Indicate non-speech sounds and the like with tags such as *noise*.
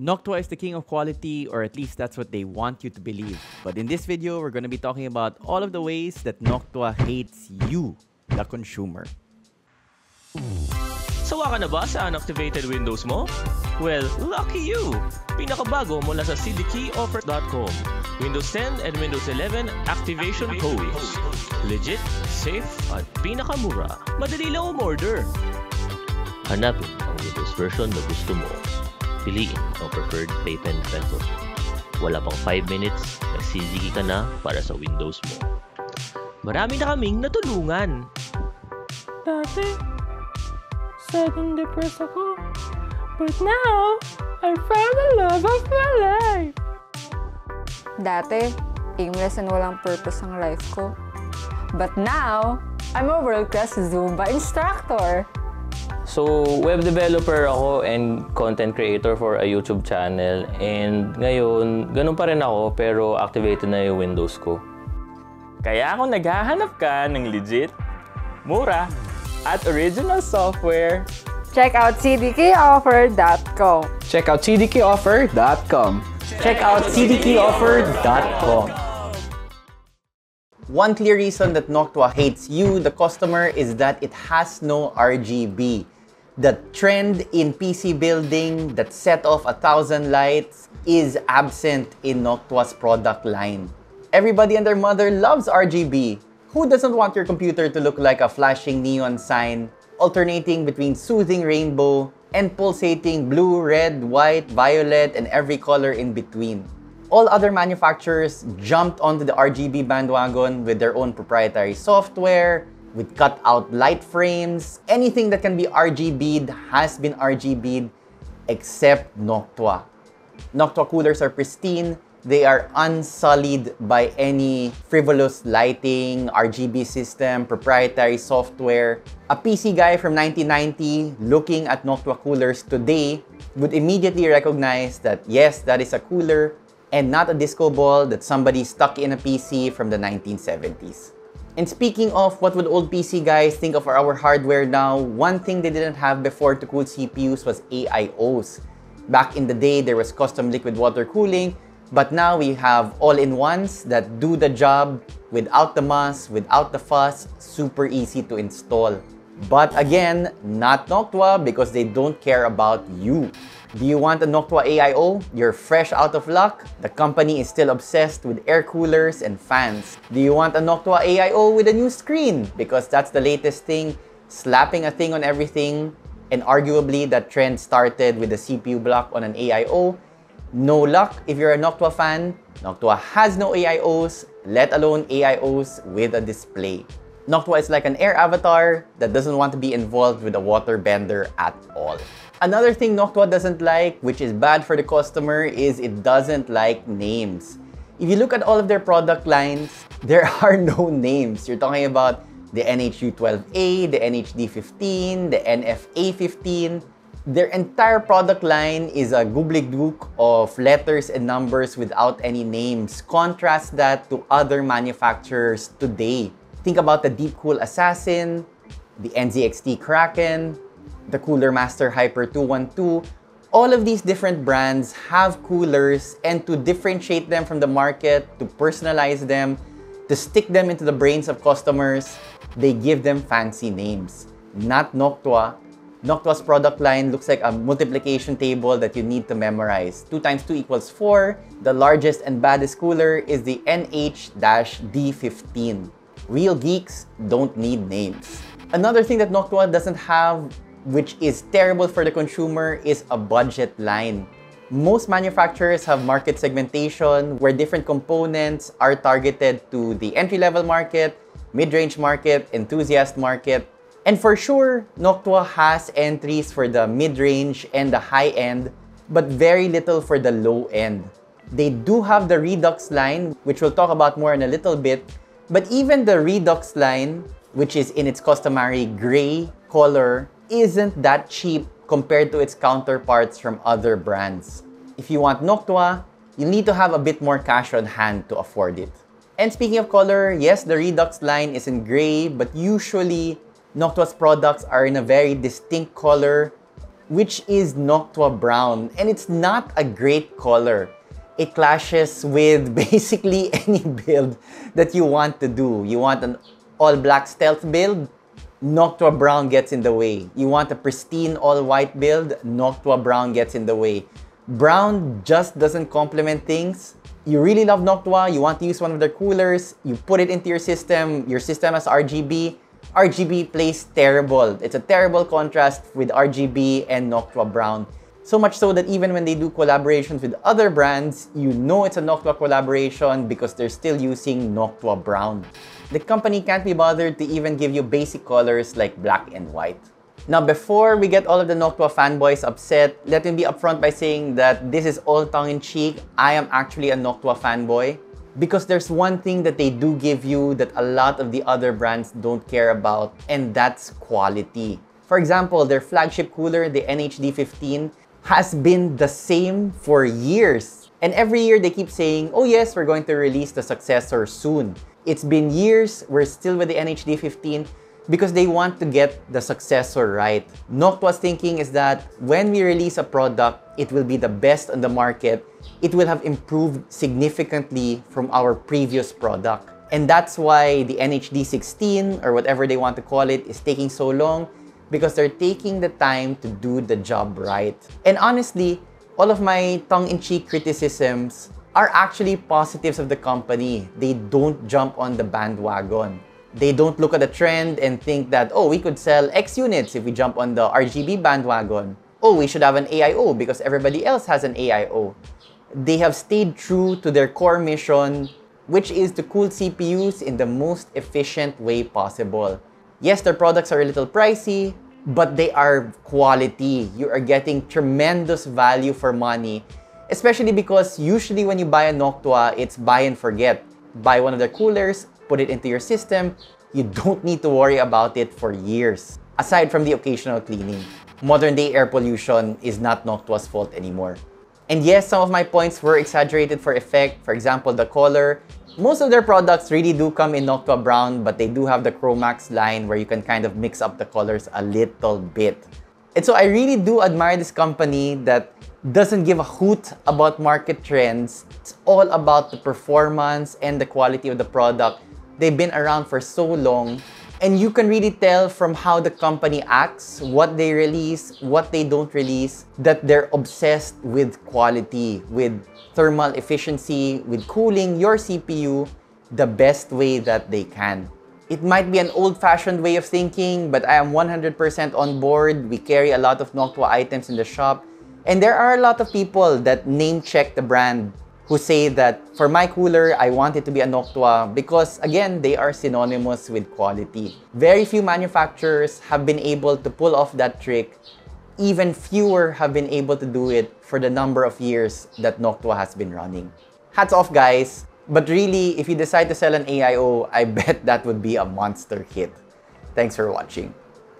Noctua is the king of quality, or at least that's what they want you to believe. But in this video, we're going to be talking about all of the ways that Noctua hates you, the consumer. Sawa ka na ba sa unactivated Windows mo? Well, lucky you! Pinakabago mula sa cdkeyoffer.com. Windows 10 and Windows 11 activation codes. Legit, safe, at pinakamura. Madali lang umorder. Hanapin ang Windows version na gusto mo. Piliin ang preferred payment method. Wala pang 5 minutes, nagsisigi ka na para sa Windows mo. Marami na kaming natulungan. Dati, sad and depressed ako. But now, I found the love of my life. Dati, aimless and walang purpose ang life ko. But now, I'm a world-class Zumba instructor. So, web developer ako and content creator for a YouTube channel. And ngayon, ganun pa rin ako pero activated na yung Windows ko. Kaya kung naghahanap ka ng legit, mura, at original software, Check out cdkoffer.com. Check out cdkoffer.com. Check out cdkeyoffer.com. One clear reason that Noctua hates you, the customer, is that it has no RGB. The trend in PC building that set off a thousand lights is absent in Noctua's product line. Everybody and their mother loves RGB. Who doesn't want your computer to look like a flashing neon sign, alternating between soothing rainbow and pulsating blue, red, white, violet, and every color in between? All other manufacturers jumped onto the RGB bandwagon with their own proprietary software, with cut-out light frames. Anything that can be RGB'd has been RGB'd except Noctua. Noctua coolers are pristine. They are unsullied by any frivolous lighting, RGB system, proprietary software. A PC guy from 1990 looking at Noctua coolers today would immediately recognize that yes, that is a cooler and not a disco ball that somebody stuck in a PC from the 1970s. And speaking of what would old PC guys think of our hardware now, one thing they didn't have before to cool CPUs was AIOs. Back in the day, there was custom liquid water cooling, but now we have all-in-ones that do the job without the muss, without the fuss, super easy to install. But again, not Noctua because they don't care about you. Do you want a Noctua AIO? You're fresh out of luck? The company is still obsessed with air coolers and fans. Do you want a Noctua AIO with a new screen? Because that's the latest thing, slapping a thing on everything. And arguably, that trend started with the CPU block on an AIO. No luck if you're a Noctua fan. Noctua has no AIOs, let alone AIOs with a display. Noctua is like an air avatar that doesn't want to be involved with a water bender at all. Another thing Noctua doesn't like, which is bad for the customer, is it doesn't like names. If you look at all of their product lines, *laughs* there are no names. You're talking about the NHU12A, the NHD15, the NFA15. Their entire product line is a gobbledygook of letters and numbers without any names. Contrast that to other manufacturers today. Think about the Deepcool Assassin, the NZXT Kraken, the Cooler Master Hyper 212. All of these different brands have coolers and to differentiate them from the market, to personalize them, to stick them into the brains of customers, they give them fancy names. Not Noctua. Noctua's product line looks like a multiplication table that you need to memorize. 2 times 2 equals 4. The largest and baddest cooler is the NH-D15. Real geeks don't need names. Another thing that Noctua doesn't have, which is terrible for the consumer, is a budget line. Most manufacturers have market segmentation where different components are targeted to the entry-level market, mid-range market, enthusiast market. And for sure, Noctua has entries for the mid-range and the high-end, but very little for the low-end. They do have the Redux line, which we'll talk about more in a little bit, but even the Redux line, which is in its customary gray color, isn't that cheap compared to its counterparts from other brands. If you want Noctua, you need to have a bit more cash on hand to afford it. And speaking of color, yes, the Redux line is in gray, but usually Noctua's products are in a very distinct color which is Noctua Brown. And it's not a great color. It clashes with *laughs* basically any build that you want to do. You want an all black stealth build, Noctua Brown gets in the way. You want a pristine all white build, Noctua Brown gets in the way. Brown just doesn't complement things. You really love Noctua, you want to use one of their coolers, you put it into your system, your system has RGB, RGB plays terrible. It's a terrible contrast with RGB and Noctua Brown. So much so that even when they do collaborations with other brands, you know it's a Noctua collaboration because they're still using Noctua Brown. The company can't be bothered to even give you basic colors like black and white. Now, before we get all of the Noctua fanboys upset, let me be upfront by saying that this is all tongue-in-cheek. I am actually a Noctua fanboy because there's one thing that they do give you that a lot of the other brands don't care about, and that's quality. For example, their flagship cooler, the NHD15, has been the same for years. And every year they keep saying, oh yes, we're going to release the successor soon. It's been years, we're still with the NHD15, because they want to get the successor right. Noctua's thinking is that when we release a product, it will be the best on the market. It will have improved significantly from our previous product. And that's why the NHD 16 or whatever they want to call it is taking so long because they're taking the time to do the job right. And honestly, all of my tongue-in-cheek criticisms are actually positives of the company. They don't jump on the bandwagon. They don't look at the trend and think that, oh, we could sell X units if we jump on the RGB bandwagon. Oh, we should have an AIO because everybody else has an AIO. They have stayed true to their core mission, which is to cool CPUs in the most efficient way possible. Yes, their products are a little pricey, but they are quality. You are getting tremendous value for money, especially because usually when you buy a Noctua, it's buy and forget. Buy one of their coolers, put it into your system, you don't need to worry about it for years. Aside from the occasional cleaning, modern day air pollution is not Noctua's fault anymore. And yes, some of my points were exaggerated for effect. For example, the color. Most of their products really do come in Noctua Brown, but they do have the Chromax line where you can kind of mix up the colors a little bit. And so I really do admire this company that doesn't give a hoot about market trends. It's all about the performance and the quality of the product They've been around for so long and you can really tell from how the company acts, what they release, what they don't release, that they're obsessed with quality, with thermal efficiency, with cooling your CPU the best way that they can. It might be an old-fashioned way of thinking, but I am 100% on board. We carry a lot of Noctua items in the shop. And there are a lot of people that name-check the brand who say that for my cooler, I want it to be a Noctua because again, they are synonymous with quality. Very few manufacturers have been able to pull off that trick. Even fewer have been able to do it for the number of years that Noctua has been running. Hats off guys, but really, if you decide to sell an AIO, I *laughs* bet that would be a monster hit. Thanks for watching.